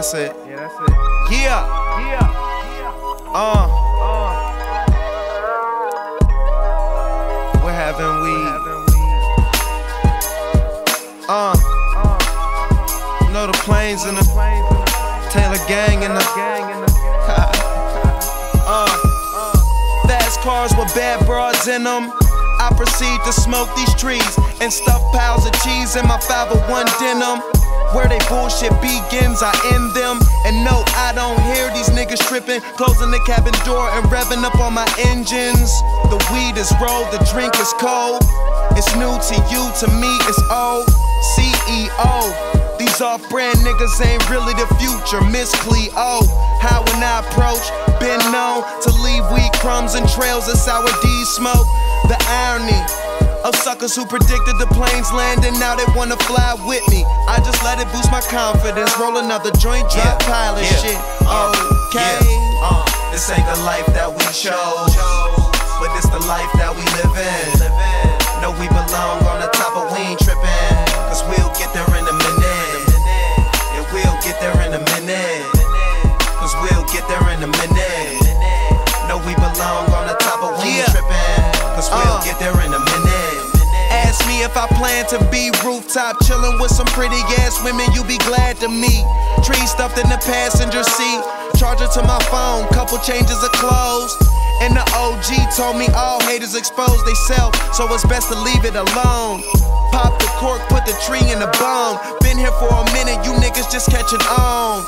that's it. Yeah, that's it. Yeah. Yeah. Uh. Uh. Haven't we? Haven't we? Uh. Uh. You know the planes and the Planes in the Taylor gang and the. gang in the. Uh. Fast cars with bad broads in them. I proceed to smoke these trees and stuff piles of cheese in my 501 denim. Where they bullshit begins, I end them. And no, I don't hear these niggas tripping. Closing the cabin door and revving up on my engines. The weed is rolled, the drink is cold. It's new to you, to me, it's old. CEO. These off brand niggas ain't really the future. Miss Cleo. How when I approach, been known to leave weed crumbs and trails of sour D smoke. The irony of suckers who predicted the planes landing, now they wanna fly with me. I just let it boost my confidence. Roll another joint, drop Yeah, pilot yeah, shit. uh, okay. Yeah, uh, this ain't the life that we chose, but it's the life if I plan to be rooftop chillin' with some pretty ass women you be glad to meet. Tree stuffed in the passenger seat, charger to my phone, couple changes of clothes. And the OG told me all haters expose they self, so it's best to leave it alone. Pop the cork, put the tree in the bone. Been here for a minute, you niggas just catching on.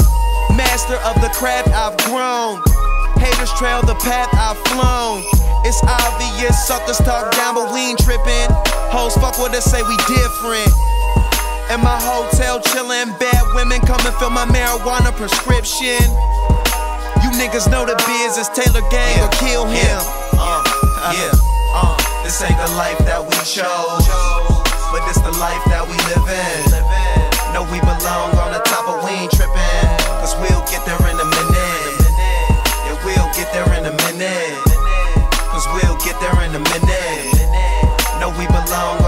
Master of the craft I've grown. Haters trail the path I've flown. It's obvious suckers talk down, but we ain't trippin'. Hoes fuck with us, say we different. In my hotel chillin', bad women come and fill my marijuana prescription. You niggas know the biz is Taylor Gang or kill him. Yeah, uh, yeah, uh, this ain't the life that we chose, but it's the life that we live in. No, we belong long